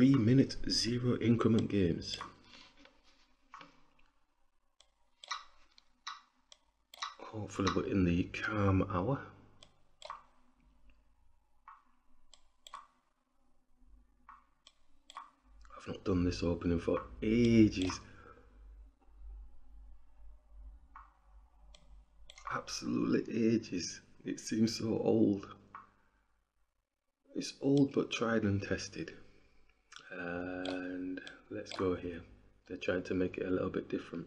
three minute zero increment games. Hopefully we're in the calm hour. I've not done this opening for ages. Absolutely ages. It seems so old. It's old but tried and tested. And let's go here. They're trying to make it a little bit different.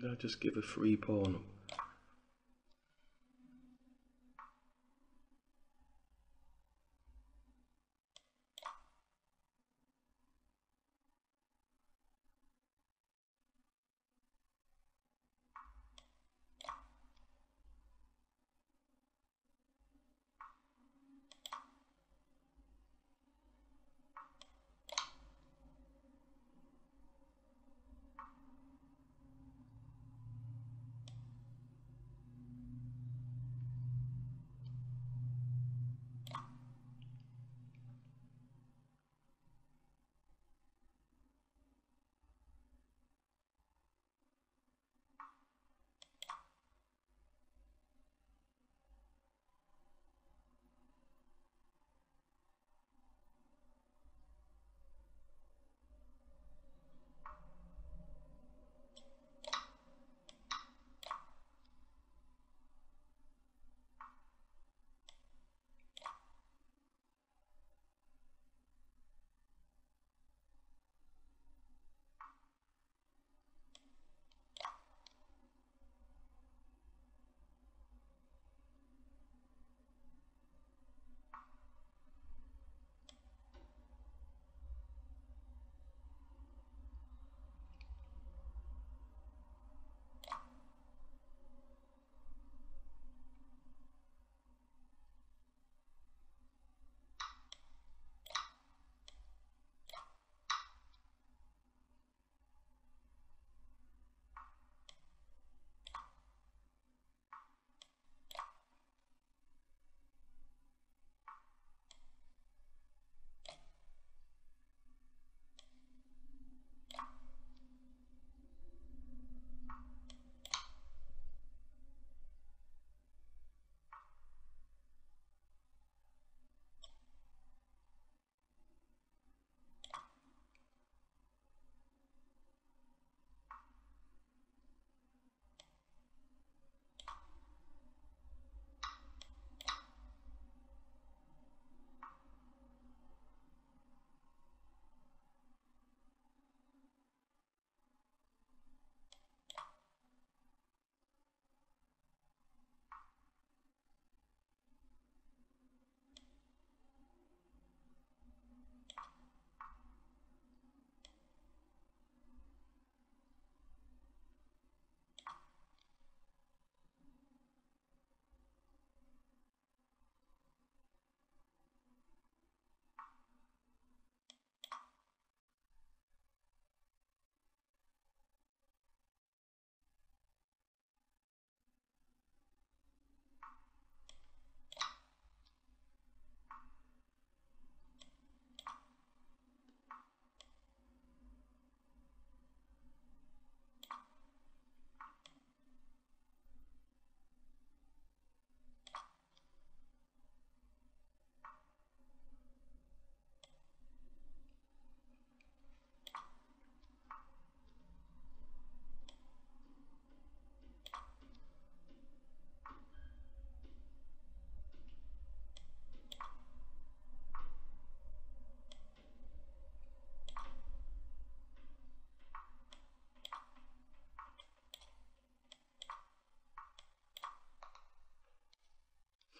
Did I just give a free pawn?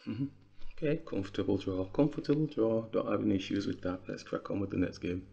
Mm-hmm. Okay, comfortable draw. Comfortable draw. Don't have any issues with that. Let's crack on with the next game.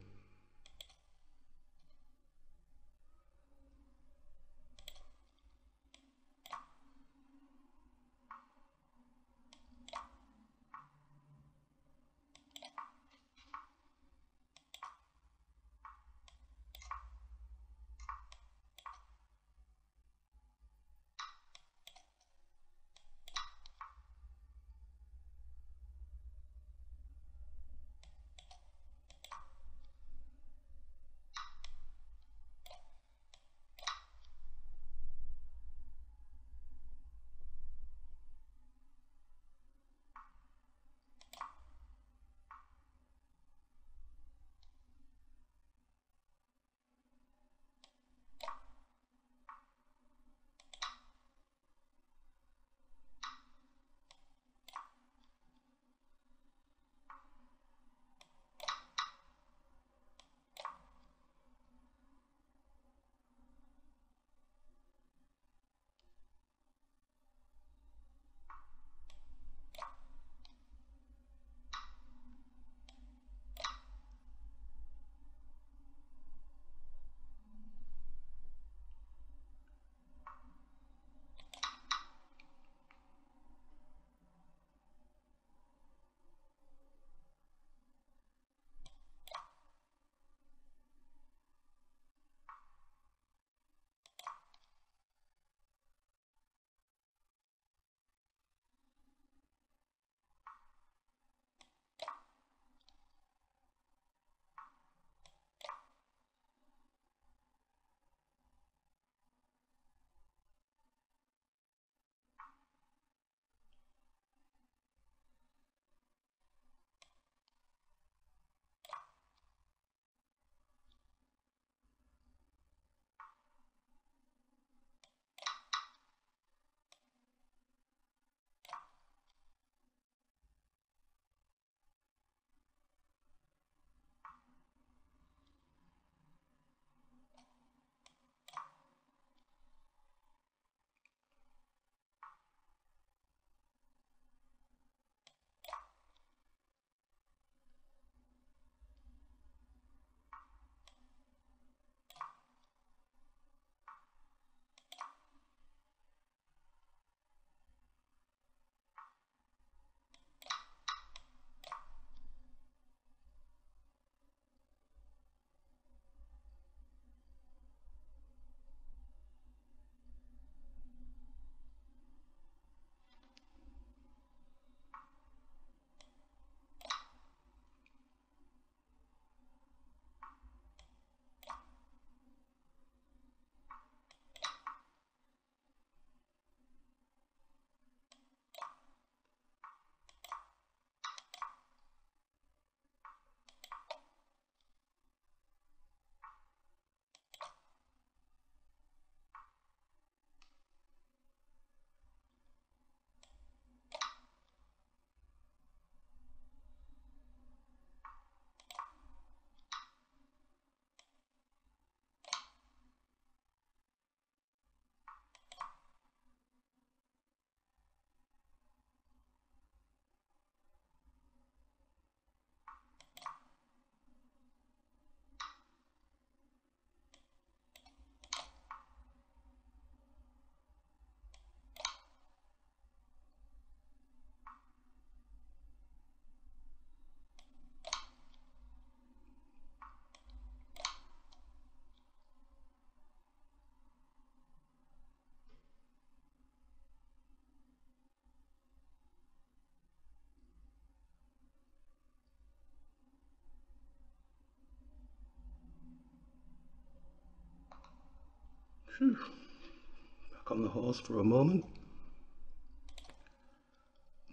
Back on the horse for a moment.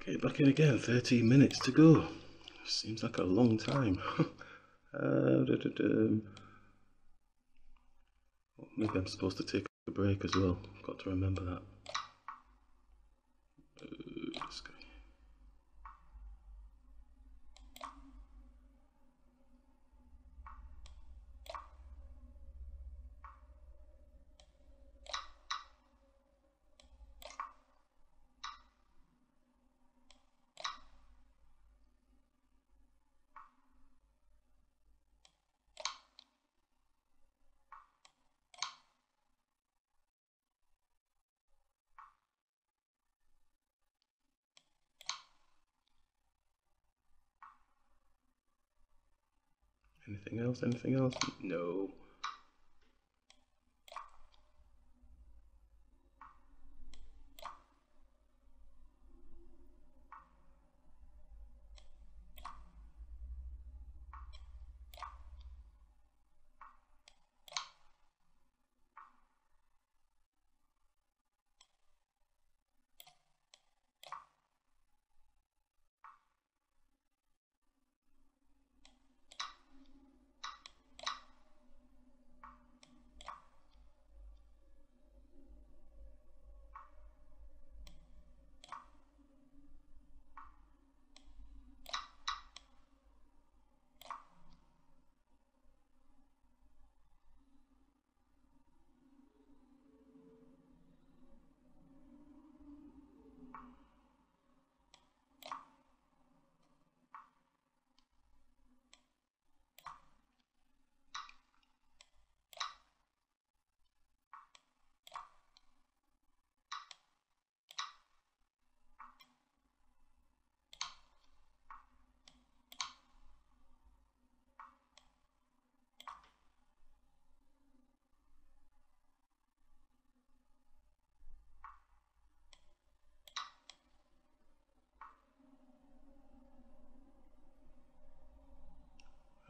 Okay, back in again, 13 minutes to go. Seems like a long time. uh, da -da -da. maybe I'm supposed to take a break as well. Got to remember that. Anything else? Anything else? No.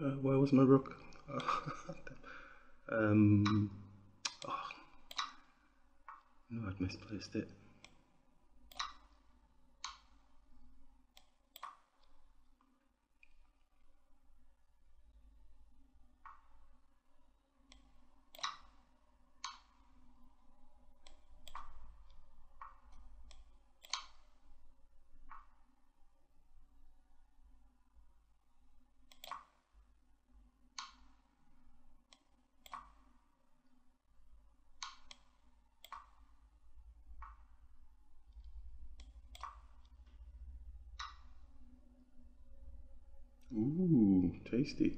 Uh, where was my rook? um, oh, no, I'd misplaced it. Ooh, tasty.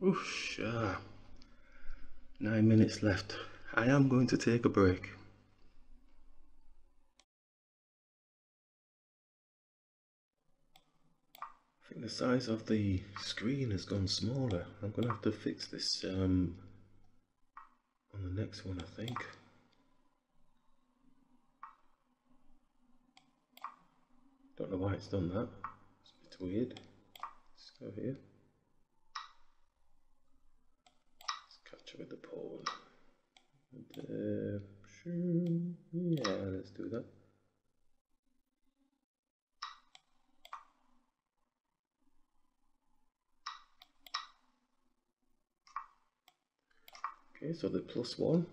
Oosh, ah. Nine minutes left. I am going to take a break. I think the size of the screen has gone smaller. I'm going to have to fix this um, on the next one, I think. Don't know why it's done that. It's a bit weird. Let's go here. With the pole. uh, yeah, let's do that. Okay, so the plus one.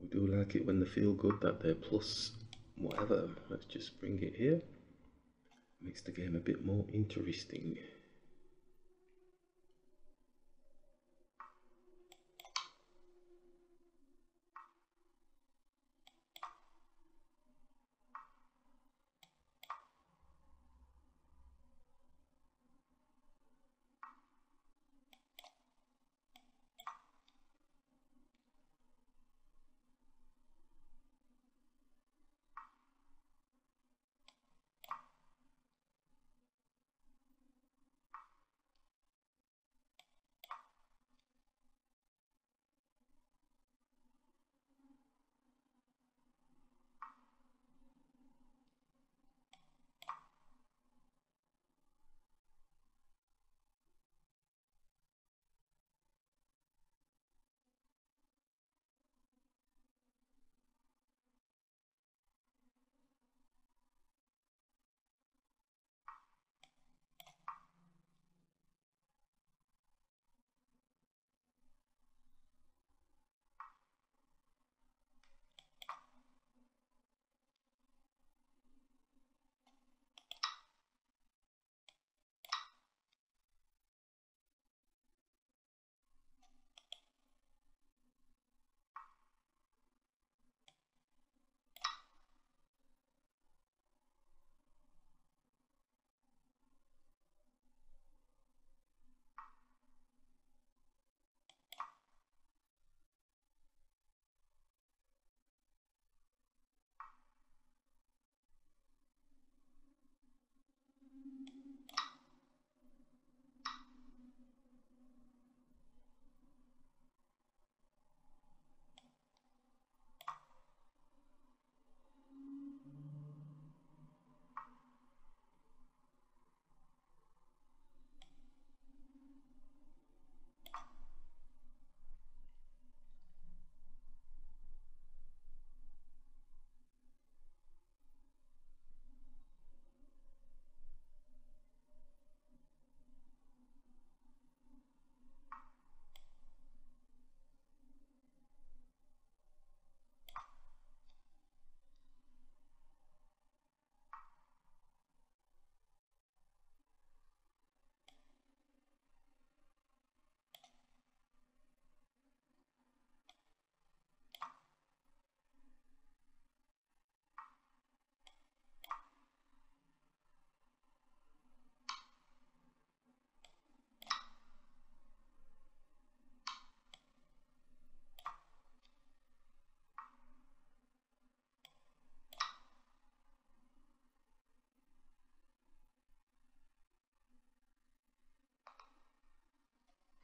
We do like it when they feel good that they're plus whatever. Let's just bring it here. Makes the game a bit more interesting.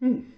Hmm.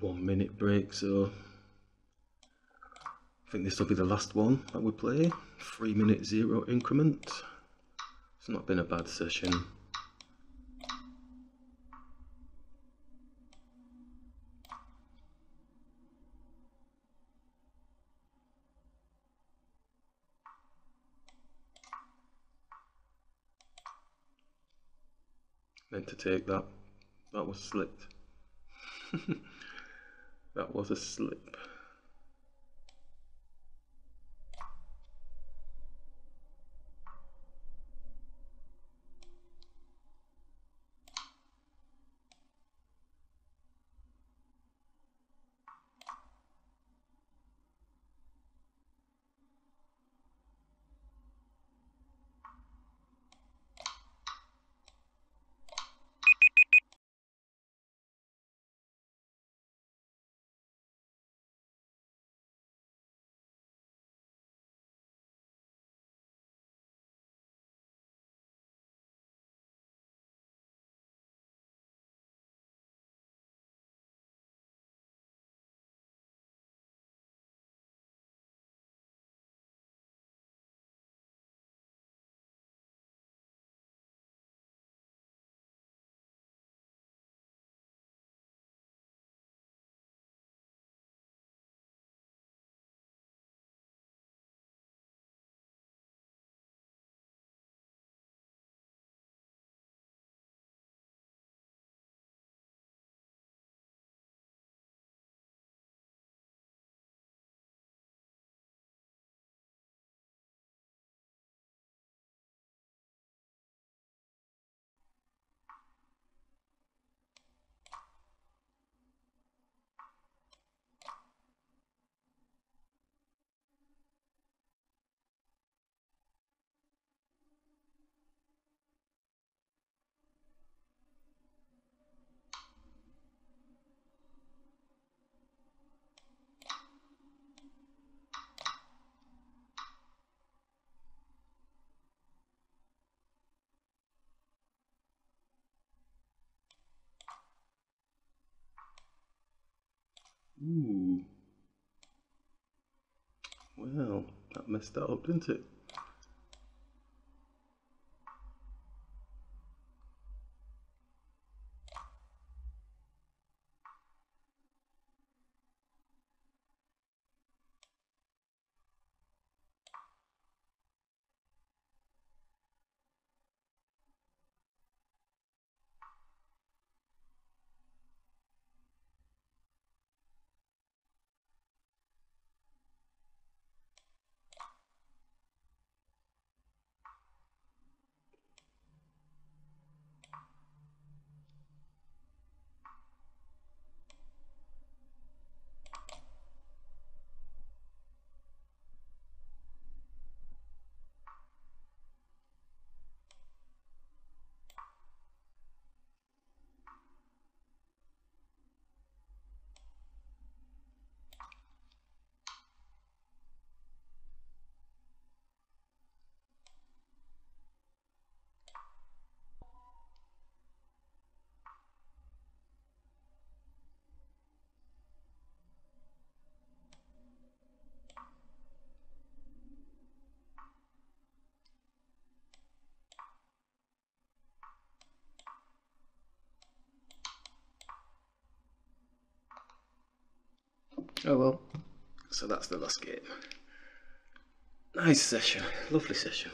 One minute break, so I think this will be the last one that we play. Three minute zero increment. It's not been a bad session. Meant to take that. That was slipped. that was a slip. Ooh. Well, that messed that up, didn't it? Oh well. So that's the last game. Nice session. Lovely session.